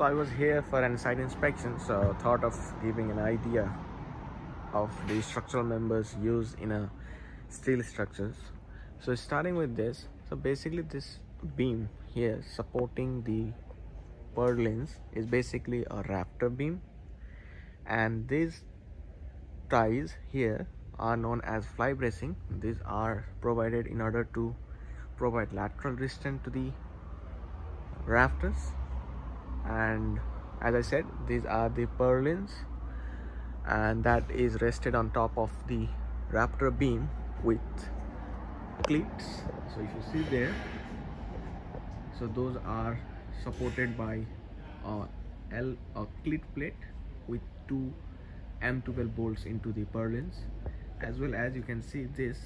so i was here for an site inspection so thought of giving an idea of the structural members used in a steel structures. So starting with this so basically this beam here supporting the purlins is basically a rafter beam. And these ties here are known as fly bracing. These are provided in order to provide lateral resistance to the rafters and as I said these are the purlins. And that is rested on top of the rafter beam with cleats. So if you see there so those are supported by a L a cleat plate with two M12 bolts into the purlins. As well as you can see this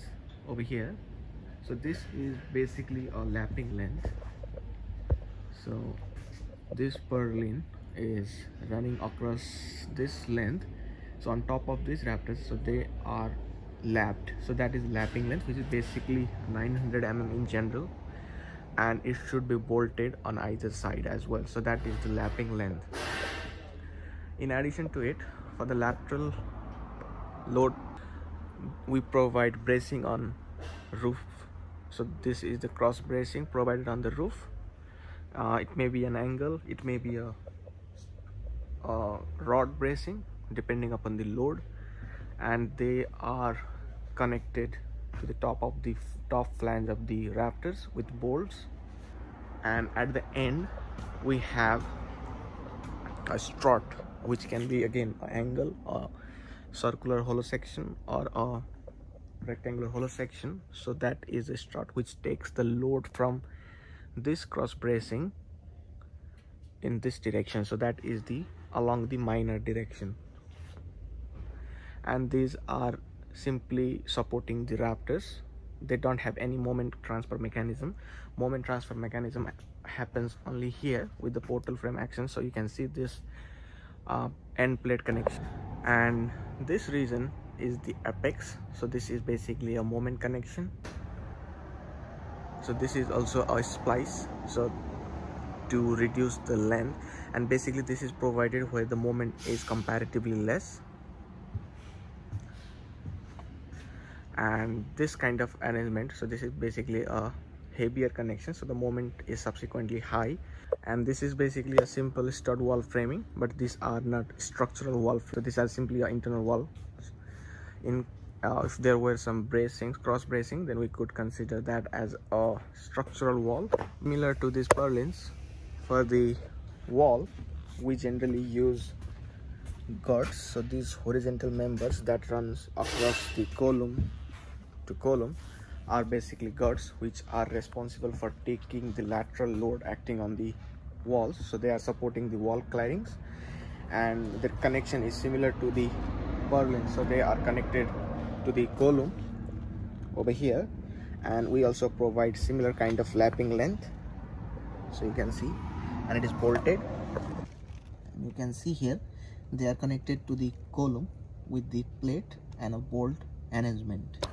over here. So this is basically a lapping length so this purlin is running across this length. So on top of these rafters so they are lapped. So that is lapping length which is basically 900 mm in general. And it should be bolted on either side as well. So that is the lapping length. In addition to it for the lateral load we provide bracing on roof. So this is the cross bracing provided on the roof uh, it may be an angle it may be a, a rod bracing depending upon the load. And they are connected to the top of the top flange of the rafters with bolts. And at the end we have a strut which can be again an angle or circular hollow section or a rectangular hollow section so that is a strut which takes the load from this cross bracing in this direction. So that is the along the minor direction. And these are simply supporting the rafters they don't have any moment transfer mechanism. Moment transfer mechanism happens only here with the portal frame action. So you can see this uh, end plate connection. And this region is the apex. So this is basically a moment connection so this is also a splice. So to reduce the length. And basically this is provided where the moment is comparatively less. And this kind of arrangement. So this is basically a heavier connection. So the moment is subsequently high. And this is basically a simple stud wall framing. But these are not structural wall. So these are simply an internal wall. In uh, if there were some bracings cross bracing then we could consider that as a structural wall similar to these purlins. For the wall we generally use girts so these horizontal members that runs across the column to column are basically girts which are responsible for taking the lateral load acting on the walls. So they are supporting the wall claddings and the connection is similar to the purlin so they are connected to the column over here. And we also provide similar kind of lapping length. So you can see. And it is bolted. You can see here they are connected to the column with the plate and a bolt arrangement